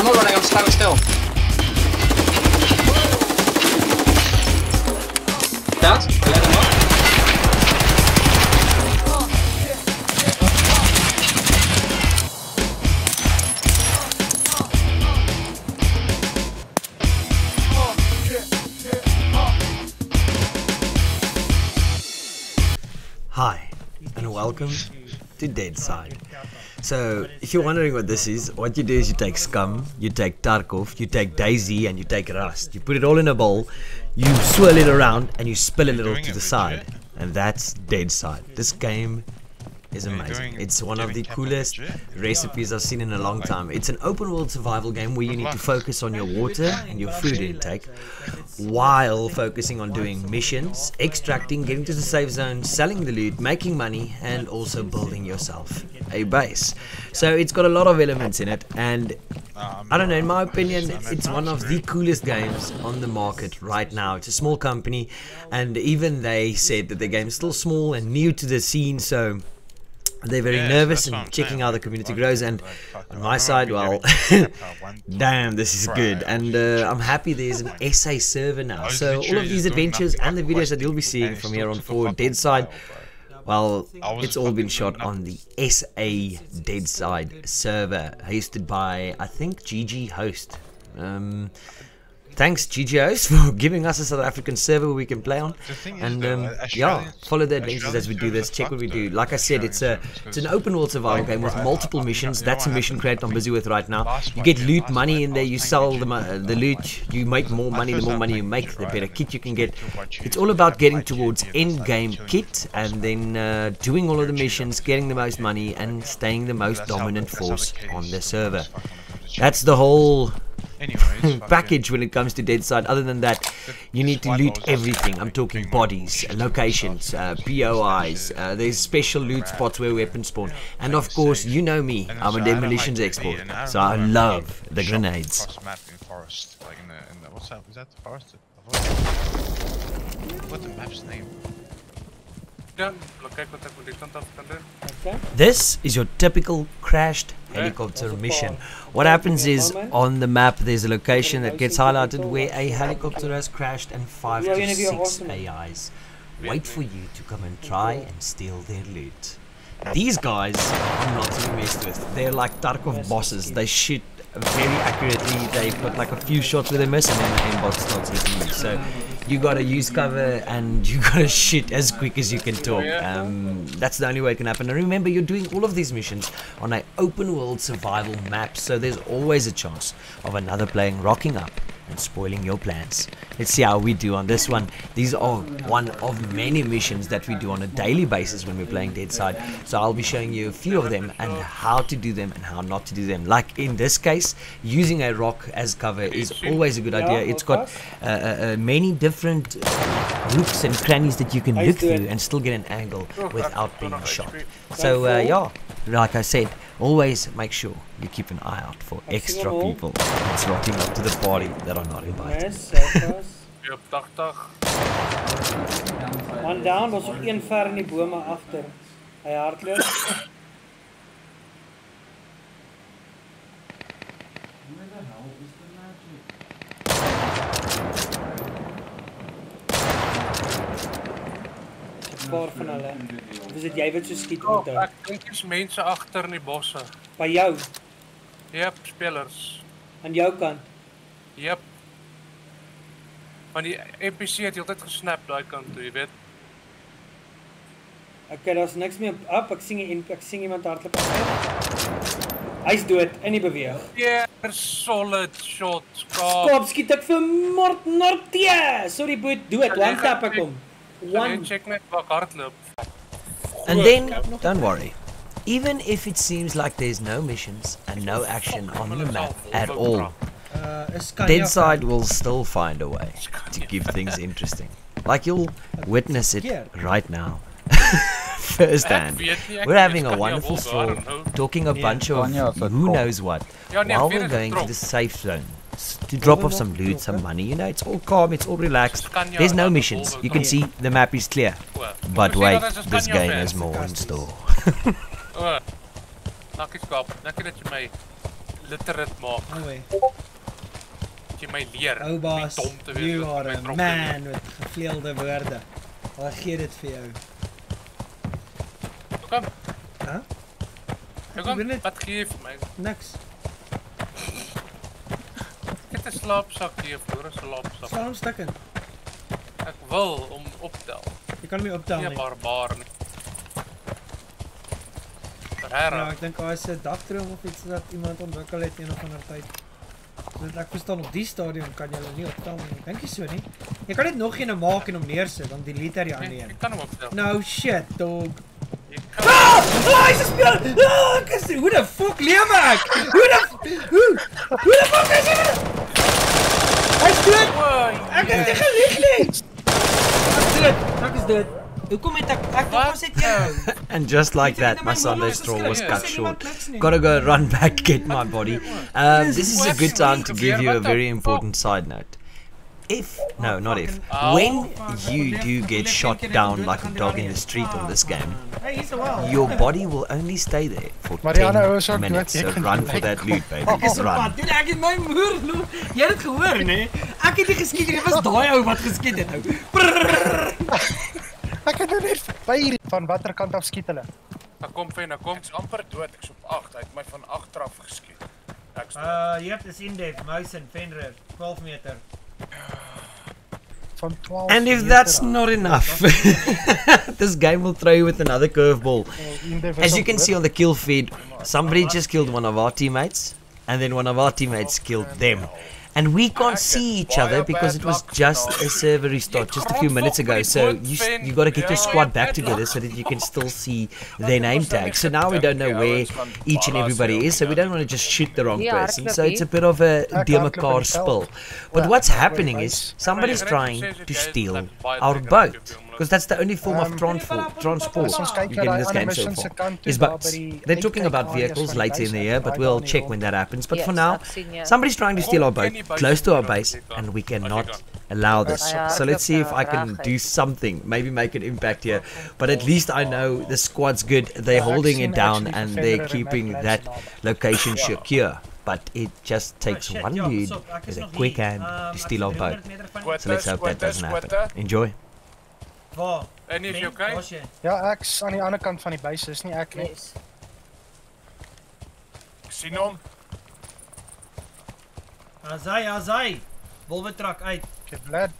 I'm not running, I'm standing still. Down? Let him up. Hi, and welcome to Deadside. So, if you're wondering what this is, what you do is you take Scum, you take Tarkov, you take DayZ, and you take Rust. You put it all in a bowl, you swirl it around, and you spill a little to the side. And that's Deadside. This game is amazing. It's one of the coolest recipes I've seen in a long time. It's an open world survival game where you need to focus on your water and your food intake while focusing on doing missions, extracting, getting to the safe zone, selling the loot, making money, and also building yourself a base. So it's got a lot of elements in it, and I don't know, in my opinion, it's one of the coolest games on the market right now. It's a small company, and even they said that the game is still small and new to the scene, so they're very Yes, nervous and checking how the community grows. And on my side, well, having to tap one damn, this is good. And uh, I'm happy there's an SA server now. So all of these adventures and the videos that you'll be seeing from here on forward, fucking Deadside. Well, it's all been shot on the SA Deadside server, hosted by I think GG Host. Um, thanks GG Host for giving us a South African server where we can play on. The thing is And though, um, yeah, follow the adventures as we do this. Check what we do. Like I said, it's a it's an open world survival game with multiple missions. That's a mission create I'm busy with right now. You get loot money in there. You sell the, the loot. You make more money. The more money you make, the better kit you can get. It's all about getting towards end game kit and then uh, doing all of the missions, getting the most money, and staying the most dominant that's how the force on the server. fuck when it comes to That's the whole Anyways, fucking- package when it comes to Deadside. Other than that, you need to loot everything. I'm talking bodies, locations, uh, POIs. Uh, there's special loot spots where weapons spawn, and of course, you know me. I'm a a I demolitions expert, DD, and I so I love the grenades. across the map in forest, like in the, in the what's that? Is that the forest? What's the map's name? Dan, laat kyk wat ek met die kant af kan doen. Okay. This is your typical crashed helicopter mission. What happens is on the map there's a location that gets highlighted where a helicopter has crashed and five to you know, you're six. AIs wait for you to come and try and steal their loot. These guys are not to be messed with. They're like Tarkov bosses. They shoot very accurately. They put like a few shots where they miss and then the aimbot starts hitting you. So you gotta use cover and you gotta shit as quick as you can talk. Um, that's the only way it can happen. And remember, you're doing all of these missions on an open world survival map, so there's always a chance of another playing rocking up and spoiling your plans. Let's see how we do on this one. These are one of many missions that we do on a daily basis when we're playing Deadside. So I'll be showing you a few of them and how to do them and how not to do them. Like in this case, using a rock as cover is always a good idea. It's got uh, uh, uh, many different nooks and crannies that you can look through and still get an angle without being shot. So uh, yeah, like I said, always make sure you keep an eye out for extra them all. people that's rocking up to the party that are not invited. Yes, selfs. Jy op 80. One down, daar's ook een ver in die bome agter. Hy hardloop. Paar van hulle. Of is dit jy wat so skiet Oh, met hom? ek dink dis mense agter in die bosse. By jou, Jep, spelers. aan jou kant. Jep. Want die NPC het heeltyd gesnap daai kant toe, jy weet. Okay, daar's niks meer op. Ek sien en ek sien iemand hardloop agter. Hy's dood en nie beweeg. Yeah, solid shot. Kaap. Kop skiet ek vir Mort Nortie. Sorry boet, dood. One tap ek hom. One. One. Check net waar ek hardloop. And then, don't worry. Even if it seems like there's no missions and no action on the map at all, uh, Deadside will still find a way to keep things interesting. Like you'll witness it right now. firsthand. weet We're having a wonderful Wolf, stroll, talking a bunch of Kanye is a who knows what, Ja, while we're going to the safe zone s- to drop off some loot, some money. You know, it's all calm, it's all relaxed. There's no missions. You can see the map is clear. But ek moes sê wait, dat is 'n this game fan. has more in Sarcasties. store. O. Dankie skap. Dankie dat jy my literate maak. Anyway, Dat jy my leer. ou oh, baas, nie dom te wees you are a man met gevleelde woorde. Wat gee dit vir jou? wees. Kom. Hæ? Ek kom. Ek weet net- Wat gee jy vir my? Niks. 'n slaapsak hier, vir 'n slaapsak. Slaan hom stukken. Ek wil om optel. Jy kan nie optel Nie nie. barbaar nie. Ja, Ferreira. ek dink daar is 'n dagdroom of iets wat iemand ontwikkel het een of ander tyd. Want ek verstaan op die stadium kan jy hulle nie optel nie. Dink jy so nie? Jy kan net nog een maak en hom neersit, dan delete hy die ander Nee, een. ek kan hom optel. No shit, dog. Jy Ah! Oh, hy's 'n speel. Ah, ek is hoe the fuck lewe ek? Hoe the hoe? Hoe the fuck is dit? And just like that, my Sunday stroll was cut short. Gotta go run back, get my body. Um, this is a good time to give you a very important side note. If, no, not if, when you do get shot down like a dog in the street on this game, your body will only stay there for Maar die ander ou is 10 ook minutes. dood, So jy run for that loot, baby. Ek is op Run. Doen ek het my moer lo. Jy het dit gehoor, nê? Ek het nie geskiet. Dit was daai ou wat geskiet het nou. Ek het nou net verby van watter kant af skiet hulle. Nou kom Fena, kom. Ek's amper dood. Ek's op 8. Hy het my van agter af geskiet. Ek's dood. Uh, yep, dis in Dave, Mason, Fenrir, 12 meter. Van 12 And if that's not enough, this game will throw you with another curveball. As you can see on the kill feed, somebody just killed one of our teammates, and then one of our teammates killed them. And we can't see each other because it was just a server restart just a few minutes ago. So you you got to get your squad back together so that you can still see their name tag. So now we don't know where each and everybody is, so we don't want to just shoot the wrong person. So it's a bit of a Ek dear hardloop mekaar in die spil. veld. But what's happening is somebody's trying to steal our boat because that's the only form of Um, transport transport As ons kyk you na get in daai this game so far. Is daar boats. by die They're talking about vehicles later in the buise, year, but we'll check when that happens. But for now, I've seen, yeah. somebody's trying to steal our boat Ken die buis close to our base, and we kan. As jy cannot allow this. So let's see if I can do something, maybe make an impact here. But at least I know the squad's good. They're holding it down and they're keeping that location secure. But it just takes shit, one ja, dude stop, ek with a quick hand Um, to steal our boat. 300 meter van- Squad- So let's hope that doesn't happen. Enjoy. Waar? En is jy Ben, okay? waar's jy? Ja, ek's aan die ander kant van die buis, is nie ek nie. Yes. Ek sien hom. Azai, Azai. Wolwe trek uit. Ek het blad.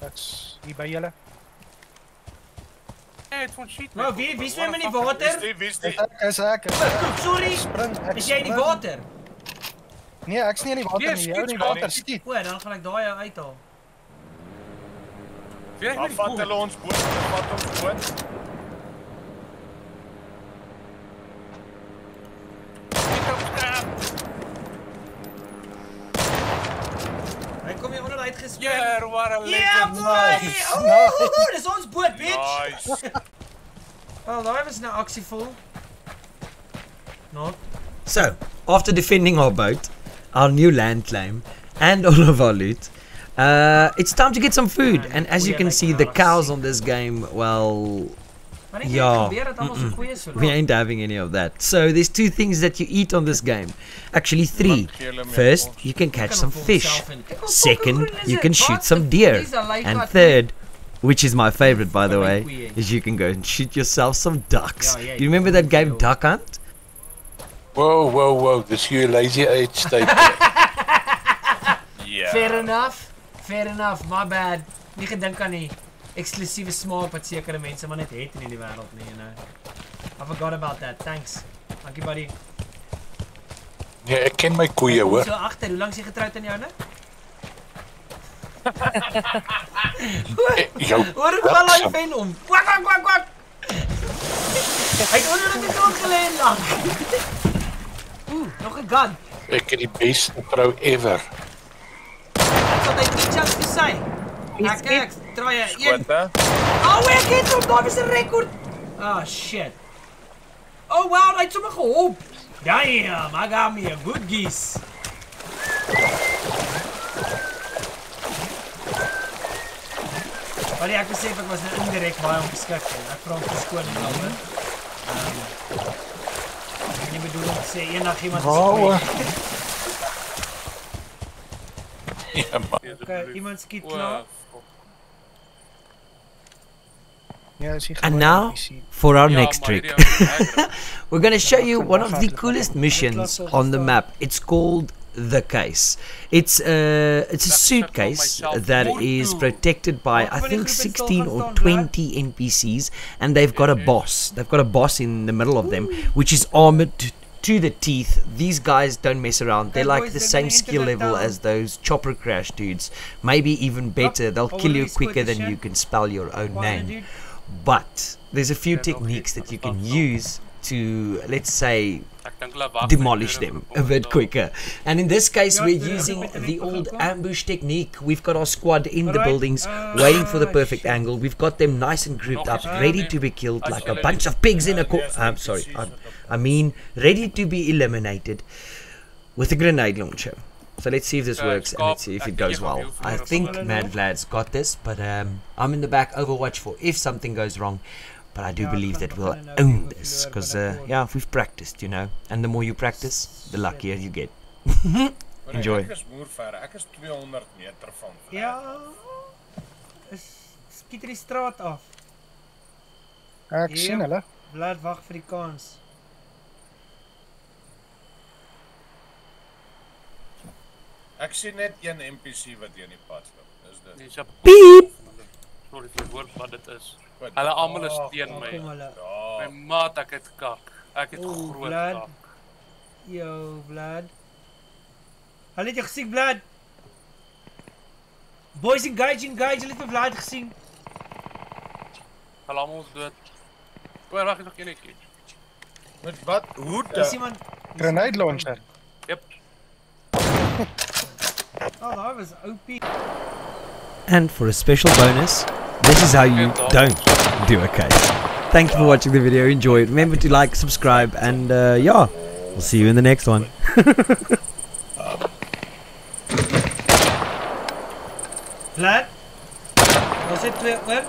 Dit's hier by julle. Hey, het van shit. Nou, wie wie swem in die Wie water? die? Wie is ek, is ek. Sorry. Spring, Is jy in die water? Nee, ek's nie in die water Nee, nie. Jy in die water skiet. O, dan gaan ek daai uithaal. Wie Waar vat hulle ons boot? Vat ons boot. Hy kom hier onder uitgespring. Yeah, what a Ja, legend. boy! Oh, dis ons boot, bitch. Nice. Wel, daai was nou aksievol. Not. So, after defending our boat, our new land claim, and all of our loot, uh, it's time to get some food. And as you can see, the cows on this game, well, Maar net Ja, ja, gebeur dit almal so goeie so. we ain't having any of that. So, there's two things that you eat on this game. Actually, three. First, you can catch some fish. Second, you can shoot some deer. And third, which is my favorite by the way, is you can go and shoot yourself some ducks. Yeah, yeah, You remember that game. Duck Hunt? Whoa, whoa, whoa. Dis jou lazy age tyd. Fair enough. Fair enough. My bad. Nie gedink aan die eksklusiewe smaak wat sekere mense maar net het in hierdie wêreld nie, you know. I forgot about that. Thanks. Dankie buddy. Nee, ek ken my koeie, hoor. So agter, hoe lank is jy getroud aan joune? Eh, Jou Hoor hoe val hy ven om. Kwak kwak kwak kwak. Hy het onder die grond gelê en lag. Ooh, nog 'n gun. ek het die beste vrou ever. tutaj krzyciarski saj. A kak, troje, jed... Oh, ik heb hem, daar is een record. Oh, shit. Oh, wow, hij heeft my geholpen. Damn, I got me a good geese. Maar ja, ik besef, ik was een indirect ehm, ik ongeskikt. Ek Ik om verskoning daarvoor. Ek het bedoel sê iemand. Wow. goeie. Ja. Okay, iemand skiet klaar. Ja, is hier And now, for our next trick. hierdie ou is aggressive. We're gonna show you one of the coolest missions on the map. It's called the case. It's a it's a That's suitcase myself. that More is to- protected by I Welke van die think 16 or 20 NPCs, and they've got a boss. They've got a boss in the middle of them, which is armored to, to the teeth. These guys don't mess around. They're like the same skill level as those chopper crash dudes. Maybe even better. They'll kill you quicker than you can spell your own name. But there's a few techniques that you can Stop, stop. use to, let's say, Ek dink hulle wag. demolish them a bit quicker. And in this case, we're using the- the the- old ambush technique. We've got our squad in the buildings, uh, waiting for the perfect angle. We've got them nice and grouped up, ready to be killed like a bunch of pigs in a Ja, co- yes, I'm sorry, I, wat I mean ready to be eliminated with a grenade launcher. So let's see if this Okay, works and let's see if it goes well. I think Mad Vlad's got this, but um, I'm in the back Overwatch for if something goes wrong. But I do Ja, believe that we'll own this because uh, yeah, we've practiced, you know, and the more you practice, the luckier you get. Enjoy. Ek is moer ver. Ek is 200 meter van. ver. Ja. Is skiet die straat af. Ek sien hulle. Laat wag vir die kans. Ek sien net een NPC wat hier in die pad loop. Dis dit. Dis 'n Beep. Sorry vir die woord wat dit is. Goed. Hulle almal is teen Daar my. hulle. My maat, ek het kak. Ek het Oeh, groot Vlad. kak. Yo, Vlad. Hulle het jou gesien, Vlad. Boys engage, engage. Hulle het vir Vlad gesien. Hulle almal is dood. O, wag, ek nog enetjie. Met wat? Hoe Dis iemand Grenade launcher. Oh, daai was OP. And for a special bonus, this is how you don't do a case. Thank you for watching the video. Enjoy it. Remember to like, subscribe, and uh, yeah, we'll see you in the next one. Vlad. Was dit twee oor?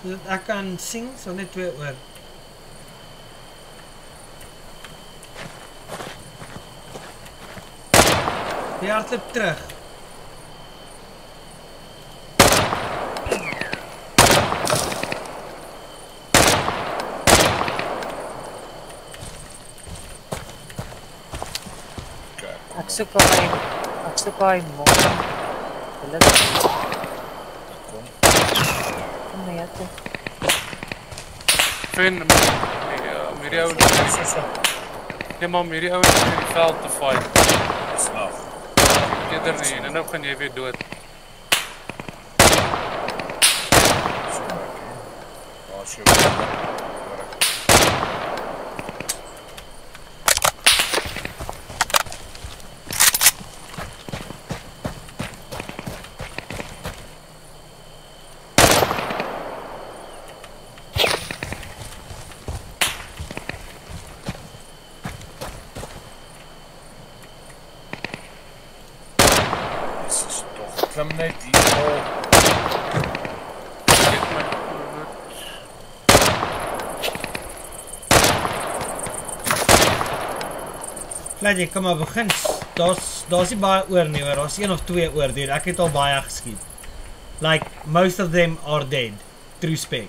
Sodat ek kan sing, so net twee oor. ja hardloop terug. Ek soek daai ek soek. Hulle kom. Kom nee toe. Finn nee, hierdie ou. Nee, maar hierdie in veld te Eerder nie en nou gaan jy weer dood. As jy Dis is tog klim net hier op. Jy kan maar begin. Daar's daar's nie baie oor nie, hoor. Daar's een of twee oor, dude. Ek het al baie geskiet. Like most of them are dead. True spec.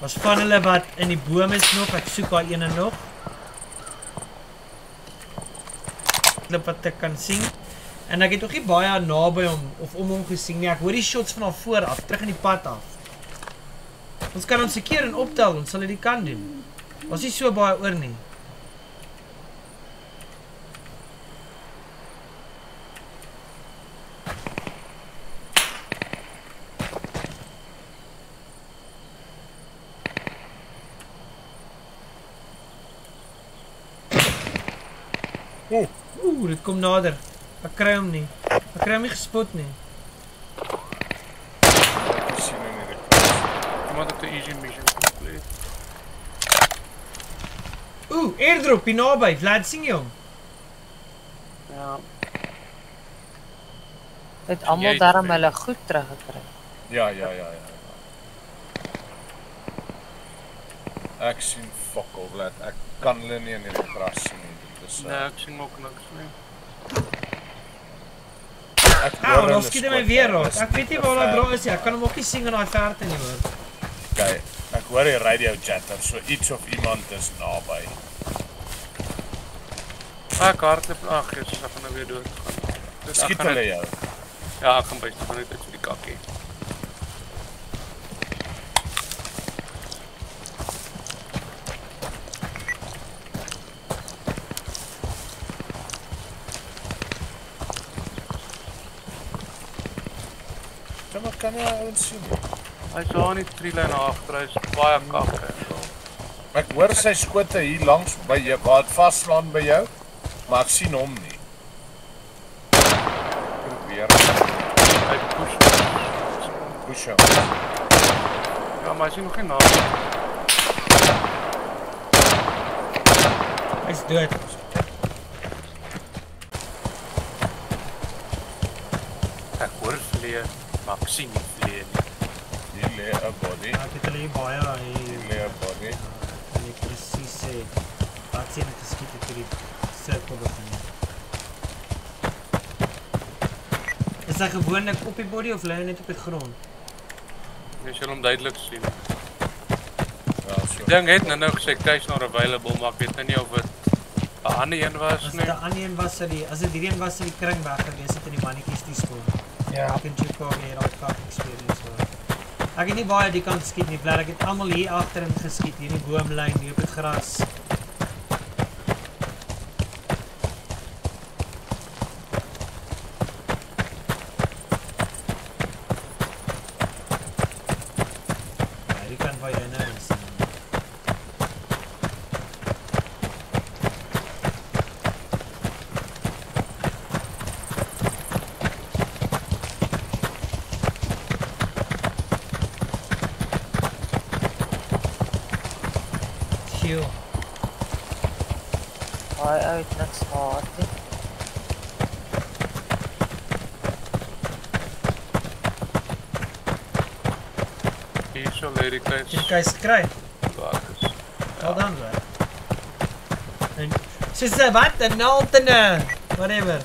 Was van hulle wat in die boom is nog. Ek soek daai ene nog. Klip wat ek kan sien. En ek het ook nie baie naby hom of om hom gesien nie. Ek hoor die shots van al voor af, terug in die pad af. Ons kan hom seker en optel, ons sal dit kan doen. Was nie so baie oor nie. Oeh, dit kom nader. Ek kry hom nie. Ek kry hom nie gespot nie. Sien hoe Iemand het 'n easy mission complete. Ooh, airdrop hier naby. Vlad sien jy hom? Ja. Het almal daarom hulle goed teruggekry. Ja, ja, ja, ja. ja. Ek sien fokol blad. Ek kan hulle nie in die gras sien nie. Dit is Nee, ek sien ook niks nie. Ek Ou, hulle dan skiet my weer raak. Ek weet nie waar daai bro is nie. Ek kan hom ook nie sien in daai verte nie hoor. Okay, ek hoor die radio chatter, so iets of iemand is naby. Ek hardloop. Ag, Jesus, ek gaan nou weer dood gaan. Dis Skiet hulle jou. Ja, ek gaan byste van net uit vir die kakkie. Kan jy ouens sien? nie? Hy's daar in die tree lyn agter, hy's baie kakke. Ek hoor sy skote hier langs by jou, waar dit vaslaan by jou, maar ek sien hom nie. Probeer Hy push. push hom. Ja, maar hy sien nog nie naam. Hy's dood. Ek hoor vlee, maar ek sien nie vlee nie. Hier lê 'n body. Ja, ek het hulle hier baie Hier hier. lê 'n body. Kan ek presies sê wat sien ek geskiet het hierdie sirkel begin. Is hy gewoonlik op die body of lê hy net op die grond? Jy sal hom duidelik sien. Ja, so. Ding het nou nou gesê case not available, maar ek weet nou nie of dit 'n ander een was As nie. dit 'n ander een was, die as dit hierdie een was, sou die kring weg gewees het in die mannetjies die skool. Ja. Ek en Chico het al kak experience hoor. Ek het nie baie die kant geskiet nie, bly ek het almal hier agterin geskiet, hier in die boomlyn, hier op die gras. uit naar het noorden. Hier zo ledigheid. Jakaś dan Hold Ze zei wat? Een altene. Whatever.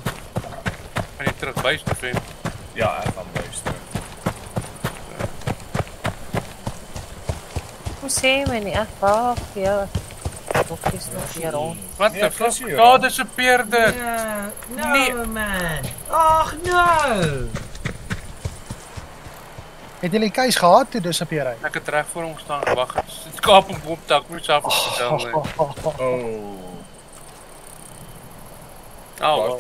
Ga je terug buisten, vriend? Ja, hij kan buisten. Hoe zijn we niet? Ja. Wat is nog hier rond? Nee, wat die fuck? Ja, dis 'n peer dit. No, no nee. man. Ag no. Het jy die keus gehad toe dis op hier uit? Ek het reg voor hom staan wag. Dit kaap en kom tak moet self oh. vertel. Oh. Oh. oh. oh.